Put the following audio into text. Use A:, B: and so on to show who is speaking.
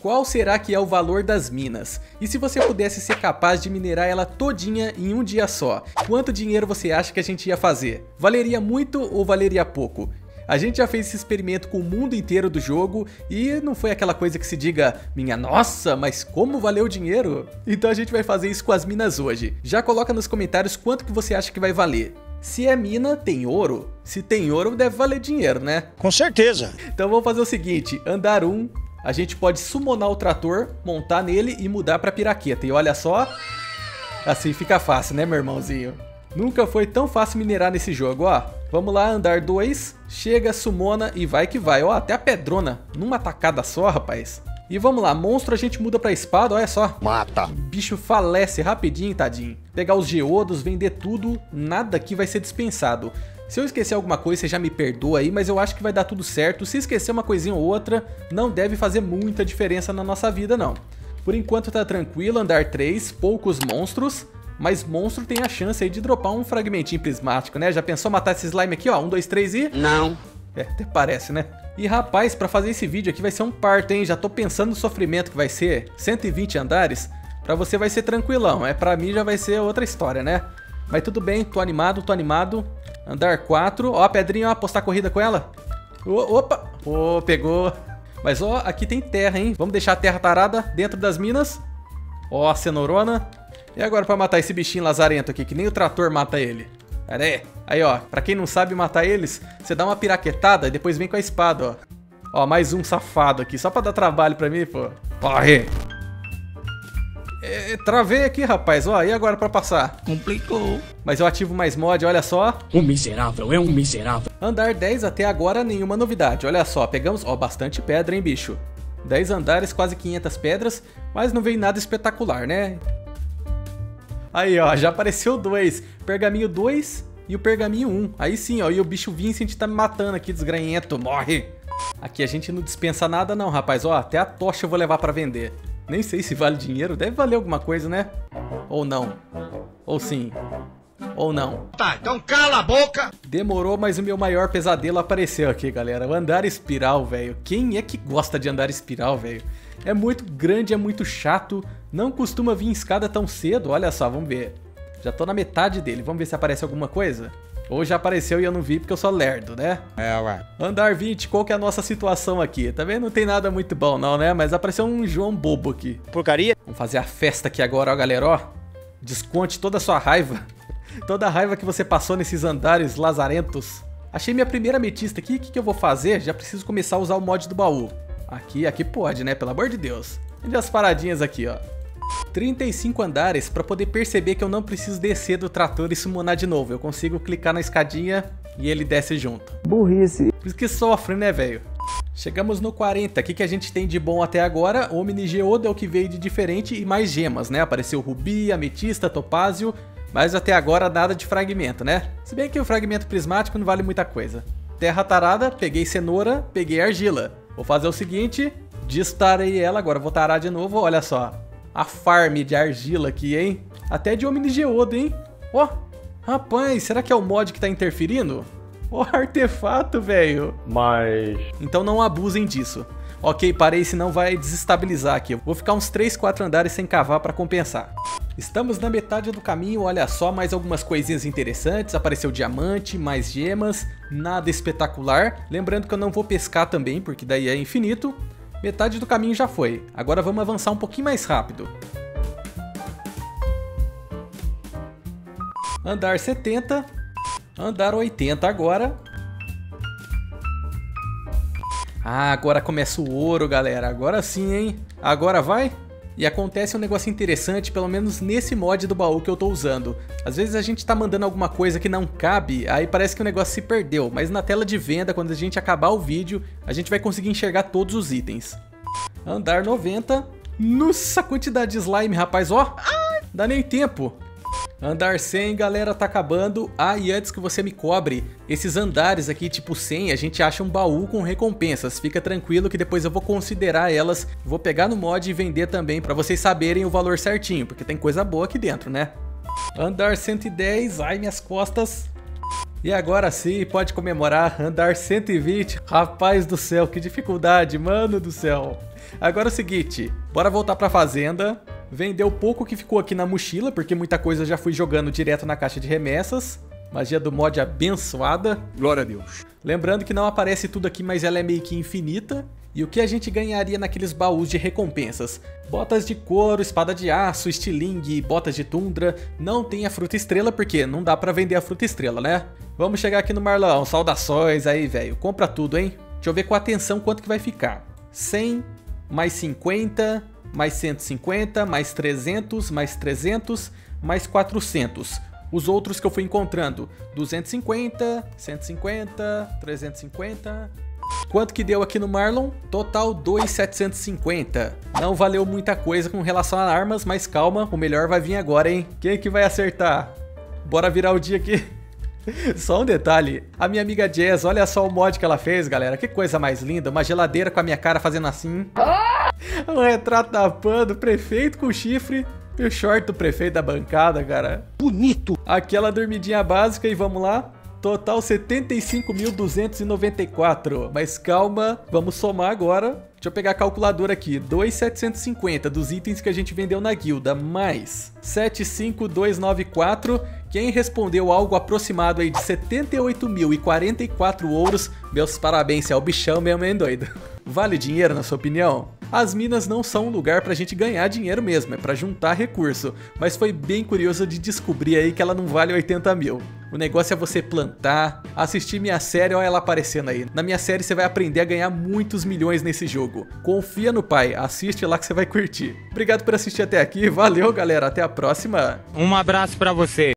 A: Qual será que é o valor das minas? E se você pudesse ser capaz de minerar ela todinha em um dia só, quanto dinheiro você acha que a gente ia fazer? Valeria muito ou valeria pouco? A gente já fez esse experimento com o mundo inteiro do jogo e não foi aquela coisa que se diga, minha nossa, mas como valeu o dinheiro? Então a gente vai fazer isso com as minas hoje. Já coloca nos comentários quanto que você acha que vai valer. Se é mina, tem ouro. Se tem ouro, deve valer dinheiro, né?
B: Com certeza.
A: Então vamos fazer o seguinte, andar um, a gente pode summonar o trator, montar nele e mudar pra piraqueta. E olha só, assim fica fácil, né, meu irmãozinho? Nunca foi tão fácil minerar nesse jogo, ó. Vamos lá, andar 2, chega, sumona e vai que vai. Ó, até a pedrona, numa tacada só, rapaz. E vamos lá, monstro a gente muda pra espada, olha só.
B: Mata.
A: O bicho falece rapidinho, tadinho. Pegar os geodos, vender tudo, nada aqui vai ser dispensado. Se eu esquecer alguma coisa, você já me perdoa aí, mas eu acho que vai dar tudo certo. Se esquecer uma coisinha ou outra, não deve fazer muita diferença na nossa vida, não. Por enquanto tá tranquilo, andar 3, poucos monstros. Mas monstro tem a chance aí de dropar um fragmentinho prismático, né? Já pensou matar esse slime aqui, ó? Um, dois, três e...
B: Não.
A: É, até parece, né? E rapaz, pra fazer esse vídeo aqui vai ser um parto, hein? Já tô pensando no sofrimento que vai ser. 120 andares. Pra você vai ser tranquilão. É, pra mim já vai ser outra história, né? Mas tudo bem, tô animado, tô animado. Andar 4. Ó a pedrinha, ó, apostar corrida com ela. O, opa! Ô, pegou. Mas ó, aqui tem terra, hein? Vamos deixar a terra tarada dentro das minas. Ó, cenourona. E agora pra matar esse bichinho lazarento aqui, que nem o trator mata ele. Pera aí. Aí, ó, pra quem não sabe matar eles, você dá uma piraquetada e depois vem com a espada, ó. Ó, mais um safado aqui, só pra dar trabalho pra mim, pô. Corre! É, travei aqui, rapaz. Ó, e agora pra passar?
B: Complicou.
A: Mas eu ativo mais mod, olha só.
B: Um miserável, é um miserável.
A: Andar 10 até agora, nenhuma novidade. Olha só, pegamos, ó, bastante pedra, hein, bicho. 10 andares, quase 500 pedras, mas não veio nada espetacular, né? Aí, ó, já apareceu dois. Pergaminho 2 e o pergaminho 1. Aí sim, ó, e o bicho Vincent tá me matando aqui, desgranhento. Morre! Aqui a gente não dispensa nada não, rapaz. Ó, até a tocha eu vou levar pra vender. Nem sei se vale dinheiro, deve valer alguma coisa, né? Ou não. Ou sim. Ou não.
B: Tá, então cala a boca!
A: Demorou, mas o meu maior pesadelo apareceu aqui, galera. O andar espiral, velho. Quem é que gosta de andar espiral, velho? É muito grande, é muito chato. Não costuma vir escada tão cedo. Olha só, vamos ver. Já tô na metade dele. Vamos ver se aparece alguma coisa. Ou já apareceu e eu não vi porque eu sou lerdo, né?
B: É, ué.
A: Andar 20, qual que é a nossa situação aqui? Também não tem nada muito bom não, né? Mas apareceu um João Bobo aqui.
B: Porcaria?
A: Vamos fazer a festa aqui agora, ó, galera, ó. Desconte toda a sua raiva. toda a raiva que você passou nesses andares lazarentos. Achei minha primeira ametista aqui, o que, que eu vou fazer? Já preciso começar a usar o mod do baú. Aqui, aqui pode, né? Pelo amor de Deus. E as paradinhas aqui, ó. 35 andares para poder perceber que eu não preciso descer do trator e summonar de novo. Eu consigo clicar na escadinha e ele desce junto.
C: Burrice.
A: Por isso que sofre, né, velho? Chegamos no 40. O que, que a gente tem de bom até agora? O Omni Geodo é o que veio de diferente e mais gemas, né? Apareceu rubi, ametista, topázio, mas até agora nada de fragmento, né? Se bem que o fragmento prismático não vale muita coisa. Terra tarada, peguei cenoura, peguei argila. Vou fazer o seguinte, destarei ela, agora vou tarar de novo, olha só a farm de argila aqui, hein? Até de Omni Geodo, hein? Ó, oh, rapaz, será que é o mod que tá interferindo? Ó, oh, artefato, velho.
C: Mas...
A: Então não abusem disso. Ok, parei, senão vai desestabilizar aqui. Vou ficar uns 3, 4 andares sem cavar para compensar. Estamos na metade do caminho, olha só, mais algumas coisinhas interessantes. Apareceu diamante, mais gemas, nada espetacular. Lembrando que eu não vou pescar também, porque daí é infinito. Metade do caminho já foi, agora vamos avançar um pouquinho mais rápido. Andar 70, andar 80 agora. Ah, agora começa o ouro, galera. Agora sim, hein? Agora vai? E acontece um negócio interessante, pelo menos nesse mod do baú que eu tô usando. Às vezes a gente tá mandando alguma coisa que não cabe, aí parece que o negócio se perdeu, mas na tela de venda, quando a gente acabar o vídeo, a gente vai conseguir enxergar todos os itens. Andar 90. Nossa, quantidade de slime, rapaz, ó. Dá nem tempo. Andar 100, galera, tá acabando. Ah, e antes que você me cobre, esses andares aqui, tipo 100, a gente acha um baú com recompensas. Fica tranquilo que depois eu vou considerar elas, vou pegar no mod e vender também, pra vocês saberem o valor certinho, porque tem coisa boa aqui dentro, né? Andar 110, ai minhas costas. E agora sim, pode comemorar andar 120. Rapaz do céu, que dificuldade, mano do céu. Agora é o seguinte, bora voltar pra fazenda. Vender o pouco que ficou aqui na mochila, porque muita coisa já fui jogando direto na caixa de remessas. Magia do mod abençoada.
B: Glória a Deus.
A: Lembrando que não aparece tudo aqui, mas ela é meio que infinita. E o que a gente ganharia naqueles baús de recompensas? Botas de couro, espada de aço, estilingue, botas de tundra. Não tem a fruta estrela porque não dá pra vender a fruta estrela, né? Vamos chegar aqui no Marlão. Saudações aí, velho. Compra tudo, hein? Deixa eu ver com atenção quanto que vai ficar. 100, mais 50, mais 150, mais 300, mais 300, mais 400. Os outros que eu fui encontrando, 250, 150, 350. Quanto que deu aqui no Marlon? Total 2,750. Não valeu muita coisa com relação a armas, mas calma, o melhor vai vir agora, hein? Quem que vai acertar? Bora virar o dia aqui. Só um detalhe, a minha amiga Jazz, olha só o mod que ela fez, galera. Que coisa mais linda, uma geladeira com a minha cara fazendo assim. Um retrato da Pan do prefeito com chifre e o short do prefeito da bancada, cara.
B: Bonito.
A: Aquela dormidinha básica e vamos lá. Total 75.294. Mas calma, vamos somar agora. Deixa eu pegar a calculadora aqui. 2,750 dos itens que a gente vendeu na guilda, mais 75294. Quem respondeu algo aproximado aí de 78.044 ouros, meus parabéns, é o bichão mesmo, hein, doido? Vale dinheiro, na sua opinião? As minas não são um lugar pra gente ganhar dinheiro mesmo, é pra juntar recurso. Mas foi bem curioso de descobrir aí que ela não vale 80 mil. O negócio é você plantar, assistir minha série, olha ela aparecendo aí. Na minha série você vai aprender a ganhar muitos milhões nesse jogo. Confia no pai, assiste lá que você vai curtir. Obrigado por assistir até aqui, valeu galera, até a próxima.
B: Um abraço pra você.